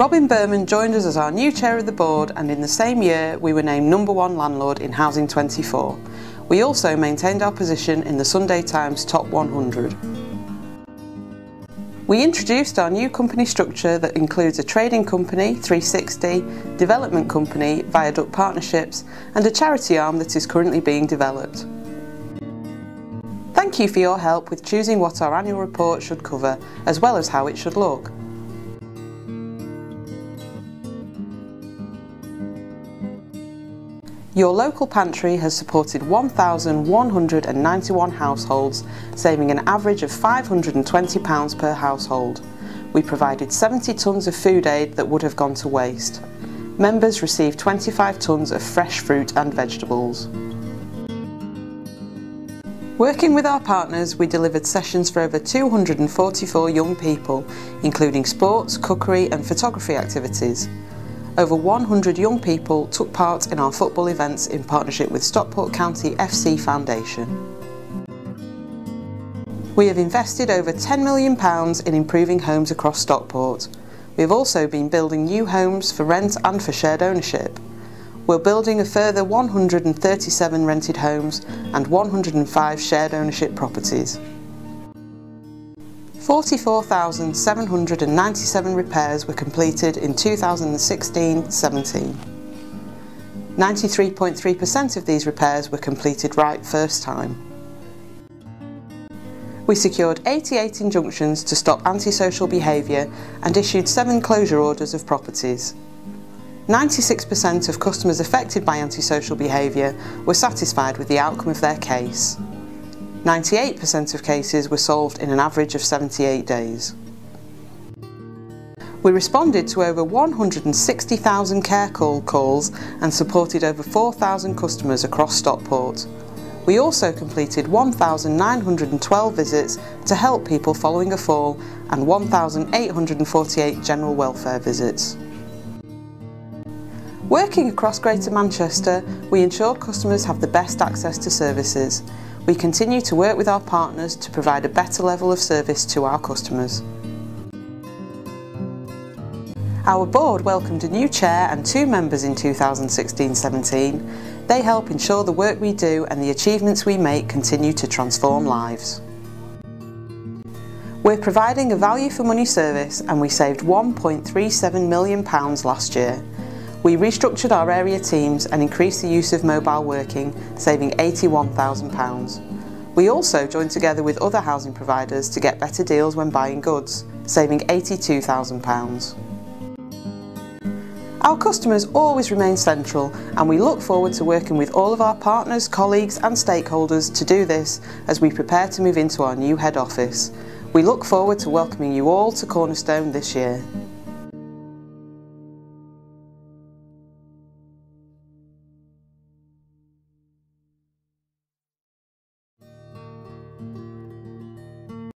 Robin Berman joined us as our new chair of the board and in the same year we were named number one landlord in Housing 24. We also maintained our position in the Sunday Times Top 100. We introduced our new company structure that includes a trading company, 360, development company, Viaduct Partnerships and a charity arm that is currently being developed. Thank you for your help with choosing what our annual report should cover, as well as how it should look. Your local pantry has supported 1,191 households, saving an average of £520 per household. We provided 70 tonnes of food aid that would have gone to waste. Members received 25 tonnes of fresh fruit and vegetables. Working with our partners, we delivered sessions for over 244 young people, including sports, cookery and photography activities. Over 100 young people took part in our football events in partnership with Stockport County FC Foundation. We have invested over £10 million in improving homes across Stockport. We have also been building new homes for rent and for shared ownership. We're building a further 137 rented homes and 105 shared ownership properties. 44,797 repairs were completed in 2016-17. 93.3% of these repairs were completed right first time. We secured 88 injunctions to stop antisocial behaviour and issued 7 closure orders of properties. 96% of customers affected by antisocial behaviour were satisfied with the outcome of their case. 98% of cases were solved in an average of 78 days. We responded to over 160,000 care call calls and supported over 4,000 customers across Stockport. We also completed 1,912 visits to help people following a fall and 1,848 general welfare visits. Working across Greater Manchester, we ensure customers have the best access to services. We continue to work with our partners to provide a better level of service to our customers. Our board welcomed a new chair and two members in 2016-17. They help ensure the work we do and the achievements we make continue to transform lives. We're providing a value for money service and we saved £1.37 million last year. We restructured our area teams and increased the use of mobile working, saving £81,000. We also joined together with other housing providers to get better deals when buying goods, saving £82,000. Our customers always remain central and we look forward to working with all of our partners, colleagues and stakeholders to do this as we prepare to move into our new head office. We look forward to welcoming you all to Cornerstone this year.